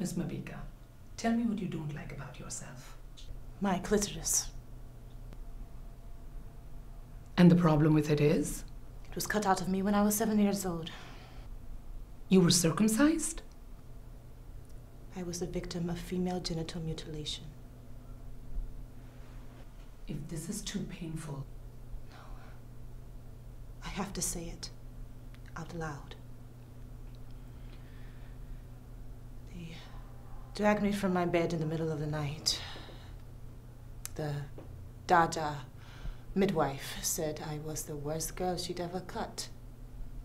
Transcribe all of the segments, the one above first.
Miss Mabika, tell me what you don't like about yourself. My clitoris. And the problem with it is? It was cut out of me when I was seven years old. You were circumcised? I was the victim of female genital mutilation. If this is too painful, No. I have to say it out loud. They dragged me from my bed in the middle of the night. The Dada midwife said I was the worst girl she'd ever cut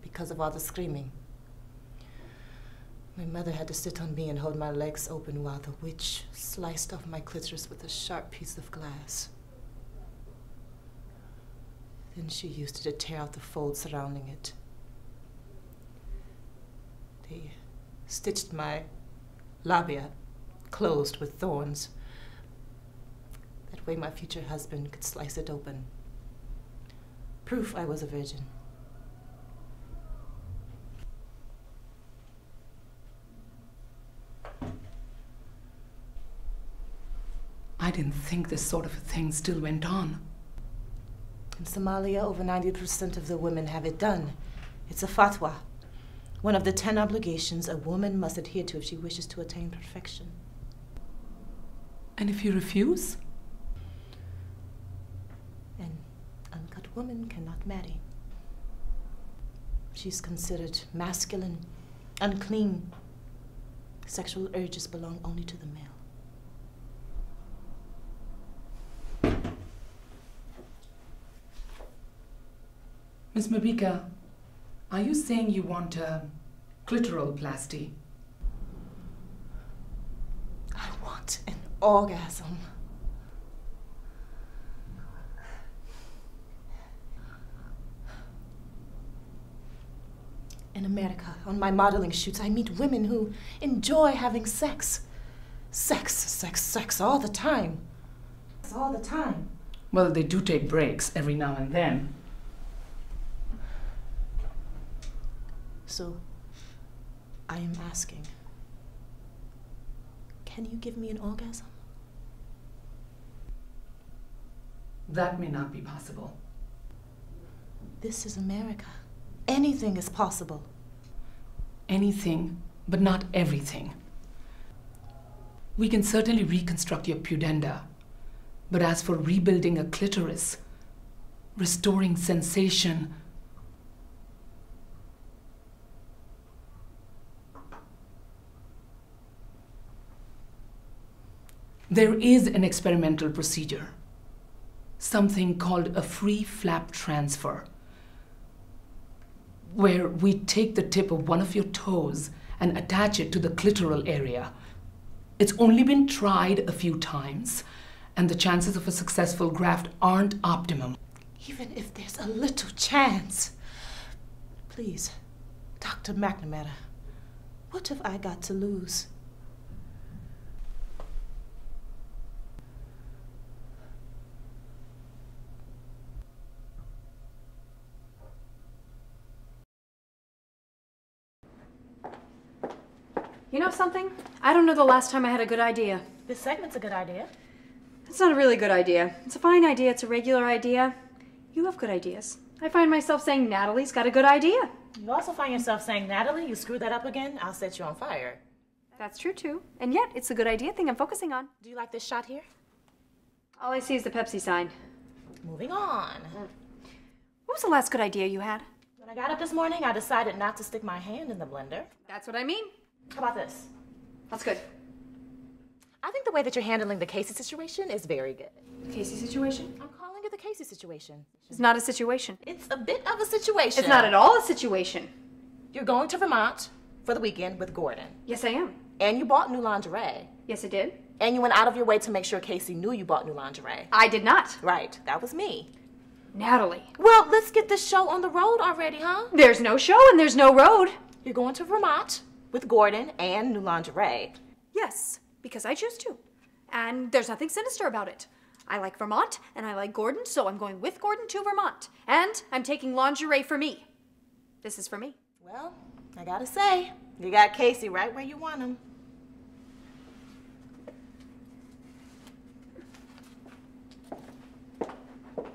because of all the screaming. My mother had to sit on me and hold my legs open while the witch sliced off my clitoris with a sharp piece of glass. Then she used it to tear out the folds surrounding it. They stitched my labia closed with thorns. That way my future husband could slice it open. Proof I was a virgin. I didn't think this sort of a thing still went on. In Somalia, over 90% of the women have it done. It's a fatwa, one of the ten obligations a woman must adhere to if she wishes to attain perfection. And if you refuse? An uncut woman cannot marry. She's considered masculine, unclean. Sexual urges belong only to the male. Miss Mabika, are you saying you want a clitoroplasty? I want an orgasm. In America, on my modeling shoots, I meet women who enjoy having sex. Sex, sex, sex all the time. All the time. Well, they do take breaks every now and then. So, I am asking can you give me an orgasm? That may not be possible. This is America. Anything is possible. Anything, but not everything. We can certainly reconstruct your pudenda, but as for rebuilding a clitoris, restoring sensation, there is an experimental procedure, something called a free flap transfer where we take the tip of one of your toes and attach it to the clitoral area. It's only been tried a few times, and the chances of a successful graft aren't optimum. Even if there's a little chance. Please, Dr. McNamara, what have I got to lose? You know something? I don't know the last time I had a good idea. This segment's a good idea. It's not a really good idea. It's a fine idea, it's a regular idea. You have good ideas. I find myself saying Natalie's got a good idea. You also find yourself saying, Natalie, you screwed that up again, I'll set you on fire. That's true too. And yet, it's a good idea thing I'm focusing on. Do you like this shot here? All I see is the Pepsi sign. Moving on. What was the last good idea you had? When I got up this morning, I decided not to stick my hand in the blender. That's what I mean. How about this? That's good. I think the way that you're handling the Casey situation is very good. Casey situation? I'm calling it the Casey situation. It's not a situation. It's a bit of a situation. It's not at all a situation. You're going to Vermont for the weekend with Gordon. Yes, I am. And you bought new lingerie. Yes, I did. And you went out of your way to make sure Casey knew you bought new lingerie. I did not. Right, that was me. Natalie. Well, let's get this show on the road already, huh? There's no show and there's no road. You're going to Vermont with Gordon and new lingerie. Yes, because I choose to. And there's nothing sinister about it. I like Vermont and I like Gordon, so I'm going with Gordon to Vermont. And I'm taking lingerie for me. This is for me. Well, I gotta say, you got Casey right where you want him.